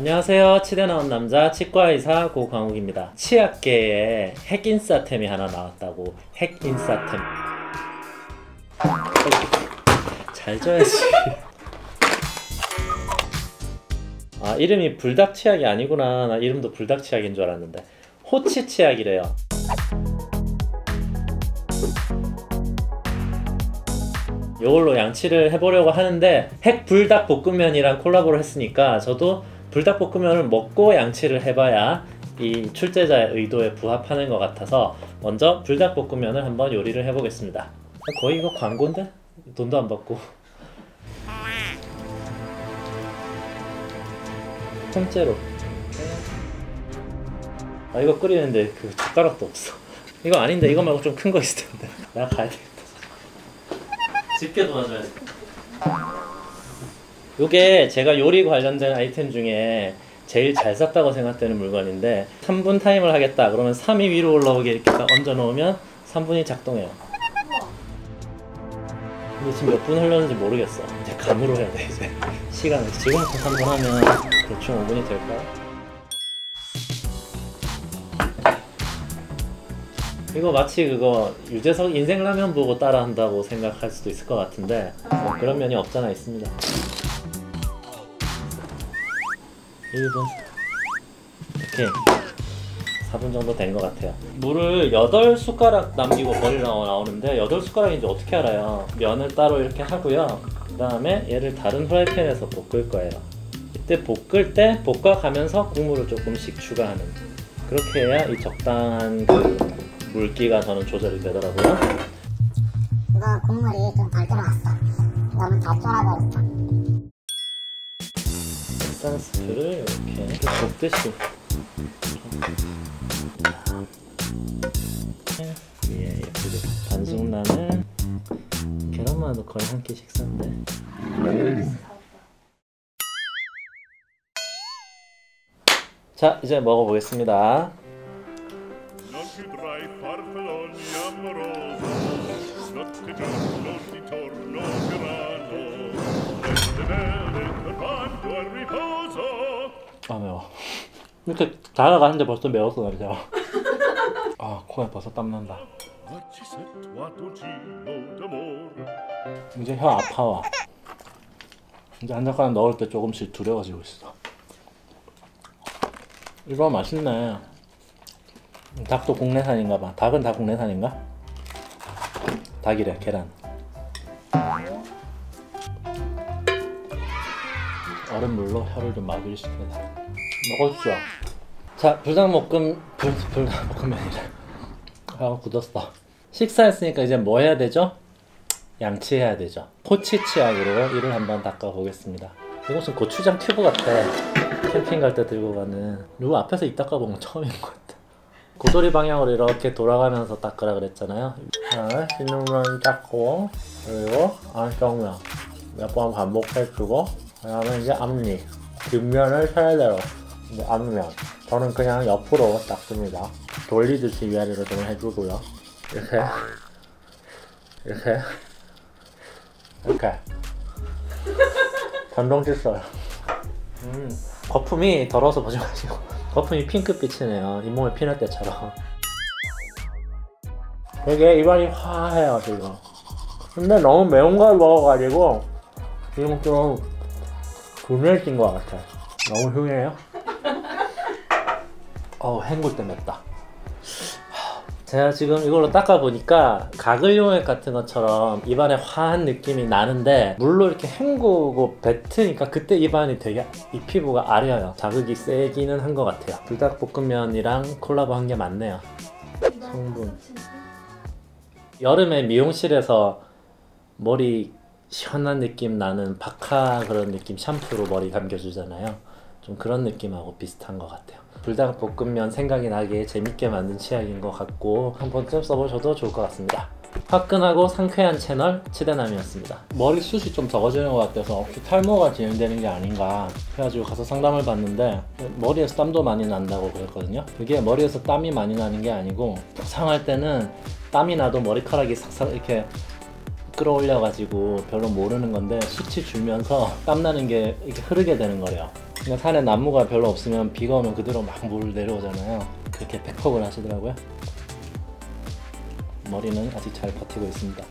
안녕하세요. 치대 나온 남자 치과의사 고광욱입니다. 치약계에 핵인싸템이 하나 나왔다고 핵인싸템. 잘 줘야지. 아 이름이 불닭 치약이 아니구나. 나 이름도 불닭 치약인 줄 알았는데 호치 치약이래요. 이걸로 양치를 해보려고 하는데 핵 불닭 볶음면이랑 콜라보를 했으니까 저도 불닭 볶음면을 먹고 양치를 해봐야 이 출제자의 의도에 부합하는 것 같아서 먼저 불닭 볶음면을 한번 요리를 해보겠습니다. 거의 이거 광고인데 돈도 안 받고. 통째로. 아 이거 끓이는데 그 젓가락도 없어. 이거 아닌데 이거 말고 좀 큰 거 있을 텐데. 나 가야 되겠다. 집게 도와줘야 돼. 요게 제가 요리 관련된 아이템 중에 제일 잘 샀다고 생각되는 물건인데 3분 타임을 하겠다 그러면 3이 위로 올라오게 이렇게 딱 얹어 놓으면 3분이 작동해요. 근데 지금 몇 분 흘렀는지 모르겠어. 이제 감으로 해야 돼 이제 시간을 지금부터 3분 하면 대충 5분이 될까요? 이거 마치 그거 유재석 인생 라면 보고 따라한다고 생각할 수도 있을 것 같은데 뭐 그런 면이 없잖아 있습니다. 1분 이렇게 4분 정도 된 것 같아요. 물을 8숟가락 남기고 버리라고 나오는데 8숟가락인지 어떻게 알아요? 면을 따로 이렇게 하고요. 그 다음에 얘를 다른 프라이팬에서 볶을 거예요. 이때 볶을 때 볶아가면서 국물을 조금씩 추가하는 그렇게 해야 이 적당한 그 물기가 저는 조절이 되더라고요. 이거 국물이 좀 덜 들어갔어. 너무 다 쫄아버렸어. 일단 스프를 이렇게 볶듯이. 위에 예쁘게 반숙 나는 계란만 도 거의 한 끼 식사인데. 자 이제 먹어보겠습니다 아 매워 이렇게 다가가는데 벌써 매웠어 냄새가. 아 코에 벌써 땀난다. 이제 혀 아파와. 이제 한 젓가락 넣을 때 조금씩 두려워지고 있어. 이거 맛있네. 닭도 국내산인가 봐. 닭은 다 국내산인가? 닭이래 계란 얼음물로 혀를 좀 시켜서 먹었죠 자 불닭볶음 불, 불닭볶음면이래 아 굳었어 식사했으니까 이제 뭐 해야 되죠? 양치해야 되죠. 포치치약으로 이를 한번 닦아 보겠습니다. 이것은 고추장 튜브 같아. 캠핑 갈 때 들고 가는. 누구 앞에서 입 닦아 본 건 처음인 것 같아. 고도리 방향으로 이렇게 돌아가면서 닦으라 그랬잖아요. 자, 흰눈면 닦고 그리고 안쪽면 몇 번 반복해주고 그다음에 이제 앞니 뒷면을 이제 앞면. 저는 그냥 옆으로 닦습니다. 돌리듯이 위아래로 좀 해주고요. 이렇게. 이렇게. 이렇게. 전동 칫솔 음, 거품이 보지 마시고. 거품이 핑크빛이네요. 잇몸에 피날 때처럼. 되게 입안이 화해요 지금. 근데 너무 매운 걸 먹어가지고 지금 좀 둔해진 것 같아 너무 흉해요? 어우 헹굴 때 맵다. 제가 지금 이걸로 닦아보니까 가글 용액 같은 것처럼 입안에 화한 느낌이 나는데 물로 이렇게 헹구고 뱉으니까 그때 입안이 되게 이 피부가 아려요. 자극이 세기는 한 것 같아요. 불닭볶음면이랑 콜라보 한 게 맞네요. 성분. 여름에 미용실에서 머리 시원한 느낌 나는 바카 그런 느낌 샴푸로 머리 감겨주잖아요. 좀 그런 느낌하고 비슷한 것 같아요. 불닭볶음면 생각이 나게 재밌게 만든 치약인 것 같고 한 번쯤 써보셔도 좋을 것 같습니다. 화끈하고 상쾌한 채널 치대남이었습니다. 머리숱이 좀 적어지는 것 같아서 혹시 탈모가 진행되는 게 아닌가 해가지고 가서 상담을 받는데 머리에서 땀도 많이 난다고 그랬거든요. 그게 머리에서 땀이 많이 나는 게 아니고 상할 때는 땀이 나도 머리카락이 싹싹 이렇게 끌어올려가지고 별로 모르는 건데 수치 줄면서 땀나는 게 이렇게 흐르게 되는 거래요 근데 산에 나무가 별로 없으면 비가 오면 그대로 막 물 내려오잖아요. 그렇게 백팩을 하시더라고요. 머리는 아직 잘 버티고 있습니다.